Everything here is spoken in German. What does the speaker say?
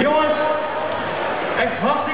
Jungs, es macht